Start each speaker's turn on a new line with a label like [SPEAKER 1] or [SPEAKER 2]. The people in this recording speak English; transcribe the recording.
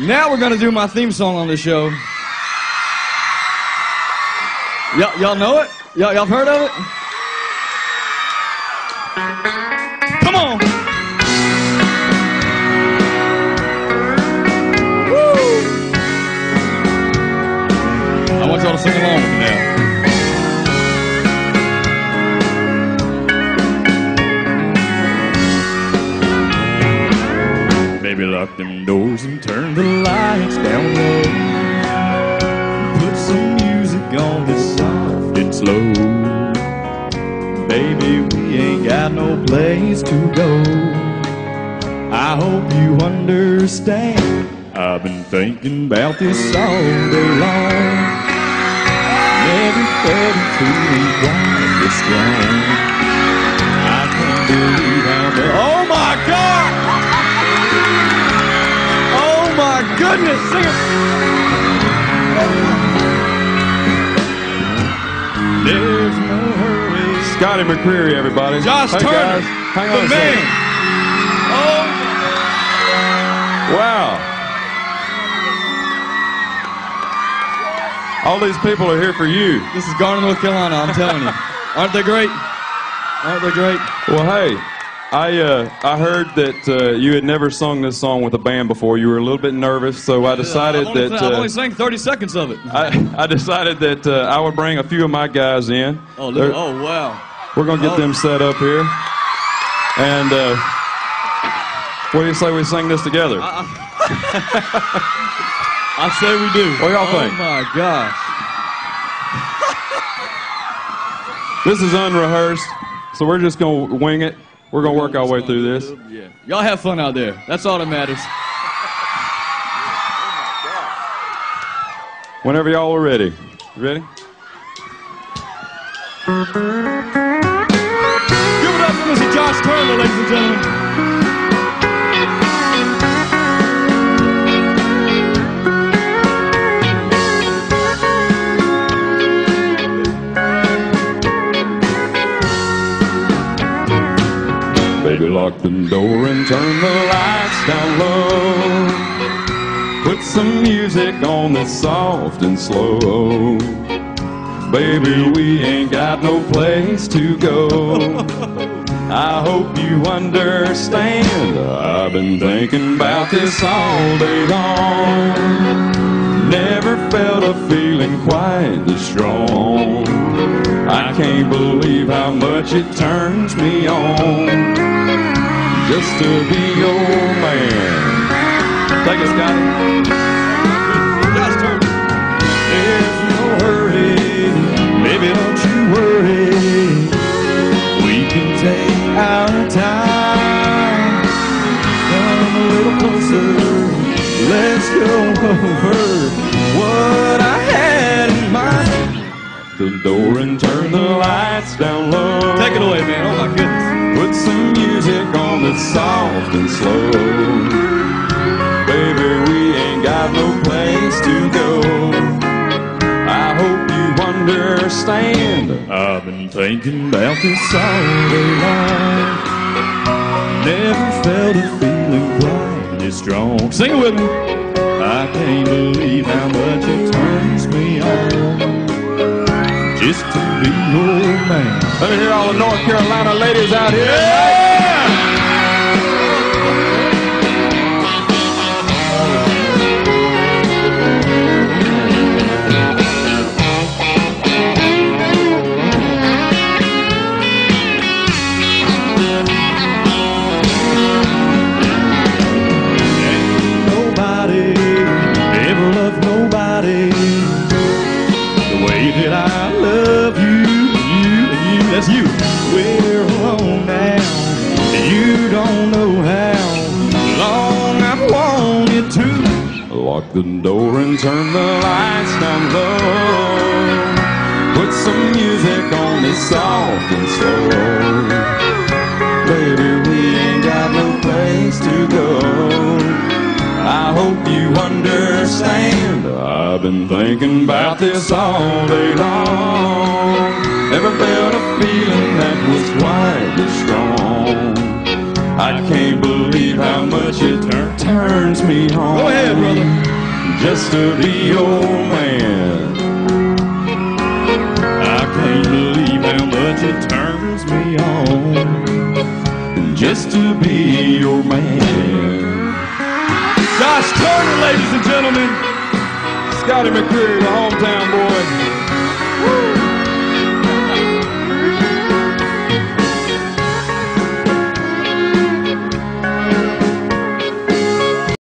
[SPEAKER 1] Now we're gonna do my theme song on the show. Y'all, y'all know it? Y'all, y'all heard of it? Come on. Woo! I want y'all to sing along with me now. And turn the lights down low. Put some music on that's soft and slow. Baby, we ain't got no place to go. I hope you understand. I've been thinking about this all day long. Felt a feeling quite this strong. My goodness! Sing it! There's no hurry.
[SPEAKER 2] Scotty McCreery, everybody.
[SPEAKER 1] Josh
[SPEAKER 2] Hey,
[SPEAKER 1] Turner,
[SPEAKER 2] guys, hang on
[SPEAKER 1] the
[SPEAKER 2] a
[SPEAKER 1] man.
[SPEAKER 2] second.
[SPEAKER 1] Oh,
[SPEAKER 2] Wow. All these people are here for you.
[SPEAKER 1] this is Garner, North Carolina. I'm telling you, aren't they great? Aren't they great?
[SPEAKER 2] Well, hey, I uh, I heard that uh, you had never sung this song with a band before. You were a little bit nervous, so I decided
[SPEAKER 1] I've only,
[SPEAKER 2] that uh,
[SPEAKER 1] only sang 30 seconds of it.
[SPEAKER 2] I, I decided that uh, I would bring a few of my guys in.
[SPEAKER 1] Oh,
[SPEAKER 2] They're-
[SPEAKER 1] oh wow.
[SPEAKER 2] We're gonna get
[SPEAKER 1] Oh.
[SPEAKER 2] them set up here, and uh, what do you say we sing this together?
[SPEAKER 1] I say we do.
[SPEAKER 2] What y'all
[SPEAKER 1] oh
[SPEAKER 2] think?
[SPEAKER 1] my gosh.
[SPEAKER 2] This is unrehearsed, so we're just gonna wing it. We're gonna work our way through this.
[SPEAKER 1] Yeah. Y'all have fun out there. That's all that matters.
[SPEAKER 2] Whenever y'all are ready. Ready?
[SPEAKER 1] Give it up for Mr. Josh Turner, ladies and gentlemen.
[SPEAKER 2] Baby, lock the door and turn the lights down low. Put some music on that's soft and slow. Baby, we ain't got no place to go. I hope you understand. I've been thinking about this all day long. Never felt a feeling quite this strong. I can't believe how much it turns me on just to be your man. Take it, Scotty.
[SPEAKER 1] Josh Turner.
[SPEAKER 2] There's no hurry, baby, don't you worry. We can take our time. Come a little closer, let's go over what I had in mind. The door and turn the lights down low.
[SPEAKER 1] Take it away, man. Oh my goodness.
[SPEAKER 2] Put some music on that's soft and slow. Baby, we ain't got no place to go. I hope you understand. I've been thinking about this all day long. Never felt a feeling quite this strong.
[SPEAKER 1] Sing it with me.
[SPEAKER 2] I can't believe how much it turns me on just to be your man. Let me hear all the North Carolina ladies out here. Ain't Lock the door and turn the lights down low. Put some music on that's soft and slow. Baby, we ain't got no place to go. I hope you understand. I've been thinking about this all day long. Never felt a feeling that was quite this strong. I can't believe how much it tur- turns me on. Just to be your man. I can't believe how much it turns me on just to be your man. Josh Turner, ladies and gentlemen. Scotty McCreery, the hometown boy.